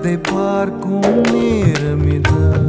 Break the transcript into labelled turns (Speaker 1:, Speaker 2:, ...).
Speaker 1: de par cum mi rămidă